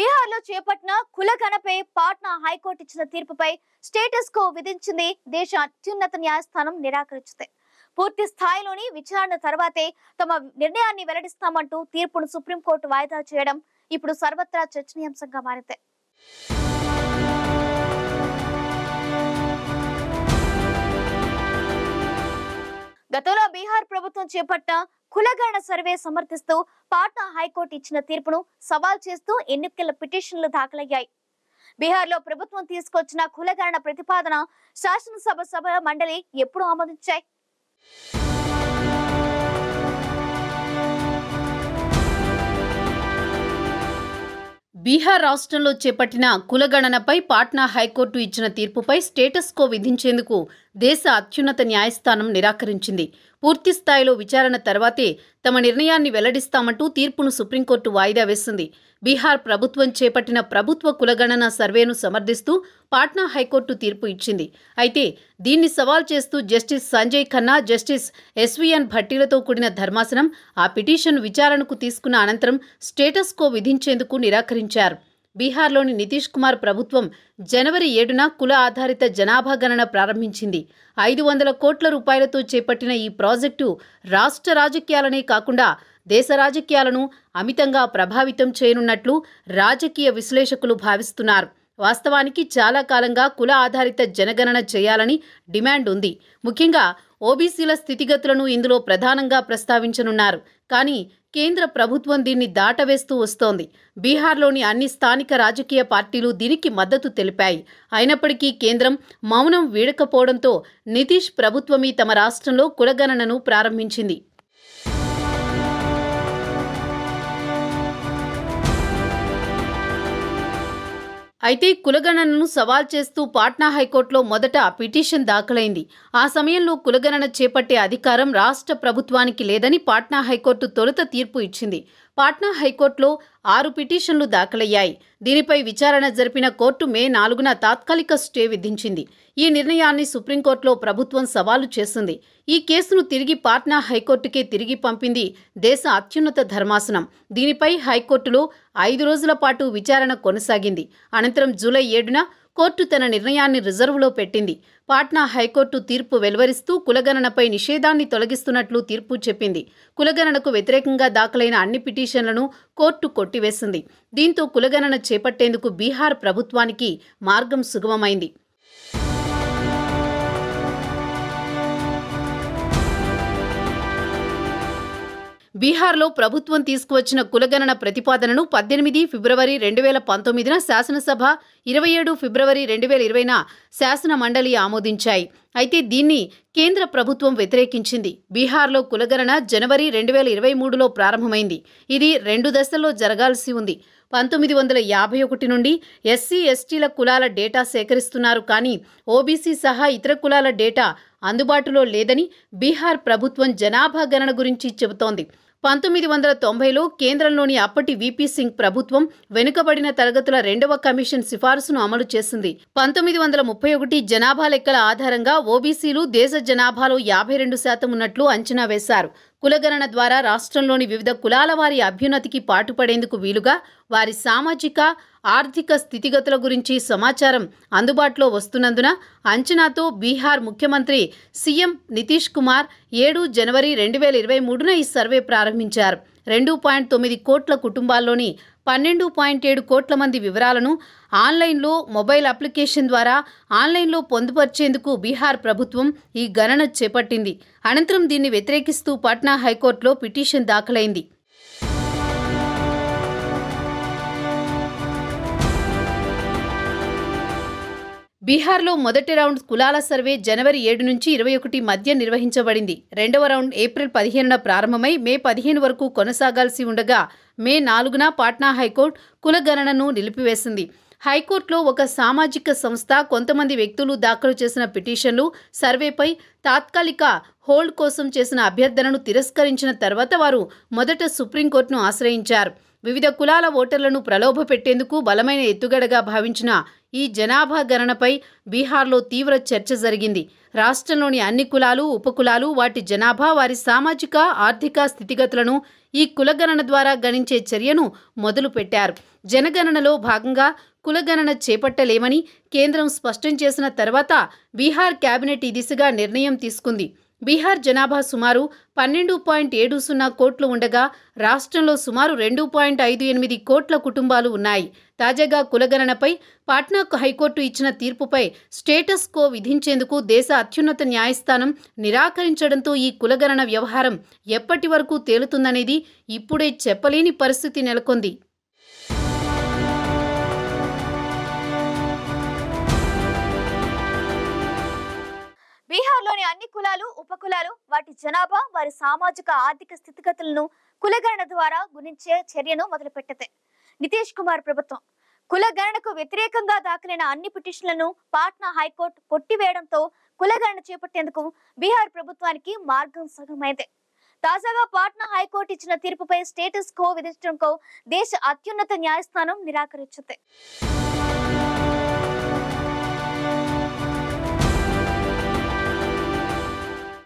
బీహార్లో చేపట్టిన కులగణపై పాట్నా హైకోర్టు ఇచ్చిన తీర్పుపై స్టేటస్ కో విధించింది దేశ అత్యున్నత న్యాయస్థానం నిరాకరించింది. పూర్తి స్థాయిలోని విచారణ తర్వాతే తమ నిర్ణయాన్ని వెల్లడిస్తామంటూ తీర్పును సుప్రీంకోర్టు వాయిదా చేయడం ఇప్పుడు సర్వత్రా చర్చనీయాంశంగా మారింది. గతంలో బీహార్ ప్రభుత్వం చేపట్టిన కులగణ సర్వే సమర్థిస్తూ పాట్నా హైకోర్టు ఇచ్చిన తీర్పును సవాల్ చేస్తూ ఎన్నికల పిటిషన్లు దాఖలయ్యాయి. బీహార్లో ప్రభుత్వం తీసుకొచ్చిన కులగణన ప్రతిపాదన శాసనసభ సభ మండలి ఎప్పుడు ఆమోదించాయి. బీహార్ రాష్ట్రంలో చేపట్టిన కులగణనపై పాట్నా హైకోర్టు ఇచ్చిన తీర్పుపై స్టేటస్ కో విధించేందుకు దేశ అత్యున్నత న్యాయస్థానం నిరాకరించింది. పూర్తి స్థాయిలో విచారణ తర్వాతే తమ నిర్ణయాన్ని వెల్లడిస్తామంటూ తీర్పును సుప్రీంకోర్టు వాయిదా వేసింది. బీహార్ ప్రభుత్వం చేపట్టిన ప్రభుత్వ కులగణన సర్వేను సమర్థిస్తూ పాట్నా హైకోర్టు తీర్పు ఇచ్చింది. అయితే దీన్ని సవాల్ చేస్తూ జస్టిస్ సంజయ్ ఖన్నా జస్టిస్ ఎస్వీఎన్ భట్టీలతో కూడిన ధర్మాసనం ఆ పిటిషన్ విచారణకు తీసుకున్న అనంతరం స్టేటస్ కో విధించేందుకు నిరాకరించారు. బీహార్లోని నితీష్ కుమార్ ప్రభుత్వం జనవరి ఏడున కుల ఆధారిత జనాభా గణన ప్రారంభించింది. ఐదు వందల కోట్ల రూపాయలతో చేపట్టిన ఈ ప్రాజెక్టు రాష్ట్ర రాజకీయాలనే కాకుండా దేశ రాజకీయాలను అమితంగా ప్రభావితం చేయనున్నట్లు రాజకీయ విశ్లేషకులు భావిస్తున్నారు. వాస్తవానికి చాలా కాలంగా కుల ఆధారిత జనగణన చేయాలని డిమాండ్ ఉంది. ముఖ్యంగా ఓబీసీల స్థితిగతులను ఇందులో ప్రధానంగా ప్రస్తావించనున్నారు. కానీ కేంద్ర ప్రభుత్వం దీన్ని దాటవేస్తూ వస్తోంది. బీహార్లోని అన్ని స్థానిక రాజకీయ పార్టీలు దీనికి మద్దతు తెలిపాయి. అయినప్పటికీ కేంద్రం మౌనం వీడకపోవడంతో నితీష్ ప్రభుత్వమీ తమ రాష్ట్రంలో కులగణనను ప్రారంభించింది. అయితే కులగణనను సవాల్ చేస్తూ పాట్నా హైకోర్టులో మొదట పిటిషన్ దాఖలైంది. ఆ సమయంలో కులగణన చేపట్టే అధికారం రాష్ట్ర ప్రభుత్వానికి లేదని పాట్నా హైకోర్టు తొలుత తీర్పు ఇచ్చింది. పాట్నా హైకోర్టులో ఆరు పిటిషన్లు దాఖలయ్యాయి. దీనిపై విచారణ జరిపిన కోర్టు మే నాలుగున తాత్కాలిక స్టే విధించింది. ఈ నిర్ణయాన్ని సుప్రీంకోర్టులో ప్రభుత్వం సవాలు చేసింది. ఈ కేసును తిరిగి పాట్నా హైకోర్టుకే తిరిగి పంపింది దేశ అత్యున్నత ధర్మాసనం. దీనిపై హైకోర్టులో ఐదు రోజుల పాటు విచారణ కొనసాగింది. అనంతరం జూలై ఏడున కోర్టు తన నిర్ణయాన్ని రిజర్వులో పెట్టింది. పాట్నా హైకోర్టు తీర్పు వెలువరిస్తూ కులగణనపై నిషేధాన్ని తొలగిస్తున్నట్లు తీర్పు చెప్పింది. కులగణనకు వ్యతిరేకంగా దాఖలైన అన్ని పిటిషన్లను కోర్టు కొట్టివేసింది. దీంతో కులగణన చేపట్టేందుకు బీహార్ ప్రభుత్వానికి మార్గం సుగమమైంది. బీహార్లో ప్రభుత్వం తీసుకువచ్చిన కులగణన ప్రతిపాదనను పద్దెనిమిది ఫిబ్రవరి రెండు వేల పంతొమ్మిదిన శాసనసభ ఇరవై ఏడు ఫిబ్రవరి రెండు వేల ఇరవైన శాసన మండలి ఆమోదించాయి. అయితే దీన్ని కేంద్ర ప్రభుత్వం వ్యతిరేకించింది. బీహార్లో కులగణన జనవరి రెండు వేల ఇరవై మూడులో ప్రారంభమైంది. ఇది రెండు దశల్లో జరగాల్సి ఉంది. పంతొమ్మిది వందల యాభై ఒకటి నుండి ఎస్సీ ఎస్టీల కులాల డేటా సేకరిస్తున్నారు కానీ ఓబీసీ సహా ఇతర కులాల డేటా అందుబాటులో లేదని బీహార్ ప్రభుత్వం జనాభా గణన గురించి చెబుతోంది. పంతొమ్మిది వందల తొంభైలో కేంద్రంలోని అప్పటి వీపీ సింగ్ ప్రభుత్వం వెనుకబడిన తరగతుల రెండవ కమిషన్ సిఫారసును అమలు చేసింది. పంతొమ్మిది వందల ముప్పై ఒకటి జనాభా లెక్కల ఆధారంగా ఓబీసీలు దేశ జనాభాలో యాభై రెండు శాతం ఉన్నట్లు అంచనా వేశారు. కులగణన ద్వారా రాష్ట్రంలోని వివిధ కులాల వారి అభ్యున్నతికి పాటుపడేందుకు వీలుగా వారి సామాజిక ఆర్థిక స్థితిగతుల గురించి సమాచారం అందుబాటులో వస్తున్నందున అంచనాతో బీహార్ ముఖ్యమంత్రి సీఎం నితీష్ కుమార్ ఏడు జనవరి రెండు వేల ఇరవై మూడున ఈ సర్వే ప్రారంభించారు. రెండు పాయింట్ తొమ్మిది కోట్ల కుటుంబాల్లోని పన్నెండు పాయింట్ ఏడు కోట్ల మంది వివరాలను ఆన్లైన్లో మొబైల్ అప్లికేషన్ ద్వారా ఆన్లైన్లో పొందుపరిచేందుకు బీహార్ ప్రభుత్వం ఈ గణన చేపట్టింది. అనంతరం దీన్ని వ్యతిరేకిస్తూ పట్నా హైకోర్టులో పిటిషన్ దాఖలైంది. బీహార్లో మొదటి రౌండ్ కులాల సర్వే జనవరి ఏడు నుంచి ఇరవై ఒకటి మధ్య నిర్వహించబడింది. రెండవ రౌండ్ ఏప్రిల్ పదిహేనున ప్రారంభమై మే పదిహేను వరకు కొనసాగాల్సి ఉండగా మే నాలుగున పాట్నా హైకోర్టు కులగణనను నిలిపివేసింది. హైకోర్టులో ఒక సామాజిక సంస్థ కొంతమంది వ్యక్తులు దాఖలు చేసిన పిటిషన్లు సర్వేపై తాత్కాలిక హోల్డ్ కోసం చేసిన అభ్యర్థనను తిరస్కరించిన తర్వాత వారు మొదట సుప్రీంకోర్టును ఆశ్రయించారు. వివిధ కులాల ఓటర్లను ప్రలోభపెట్టేందుకు బలమైన ఎత్తుగడగా భావించిన ఈ జనాభా గణనపై బీహార్లో తీవ్ర చర్చ జరిగింది. రాష్ట్రంలోని అన్ని కులాలు ఉపకులాలు వాటి జనాభా వారి సామాజిక ఆర్థిక స్థితిగతులను ఈ కులగణన ద్వారా గణించే చర్యను మొదలుపెట్టారు జనగణనలో భాగంగా కులగణన చేపట్టలేమని కేంద్రం స్పష్టం చేసిన తర్వాత బీహార్ కేబినెట్ ఈ దిశగా నిర్ణయం తీసుకుంది. బీహార్ జనాభా సుమారు పన్నెండు పాయింట్ ఏడు సున్నా కోట్లు ఉండగా రాష్ట్రంలో సుమారు రెండు పాయింట్ ఐదు ఎనిమిది కోట్ల కుటుంబాలు ఉన్నాయి. తాజాగా కులగణనపై పాట్నా హైకోర్టు ఇచ్చిన తీర్పుపై స్టేటస్ కో విధించేందుకు దేశ అత్యున్నత న్యాయస్థానం నిరాకరించడంతో ఈ కులగణన వ్యవహారం ఎప్పటి వరకు తేలుతుందనేది ఇప్పుడే చెప్పలేని పరిస్థితి నెలకొంది. కులాలు ఉపకులాలు వాటి జనాభా వారి సామాజిక ఆర్థిక స్థితిగతులను కులగణన ద్వారా గుణించే చర్యను మొదలుపెట్టింది నితీష్ కుమార్ ప్రభుత్వం. కులగణనకు వ్యతిరేకంగా దాఖలైన అన్ని పిటిషన్లను పాట్నా హైకోర్టు కొట్టివేయడంతో కులగణన చేపట్టేందుకు బీహార్ ప్రభుత్వానికి మార్గం సగమైంది. తాజాగా పాట్నా హైకోర్టు ఇచ్చిన తీర్పుపై స్టేటస్ కో విధించడంతో దేశ అత్యున్నత న్యాయస్థానం నిరాకరించింది.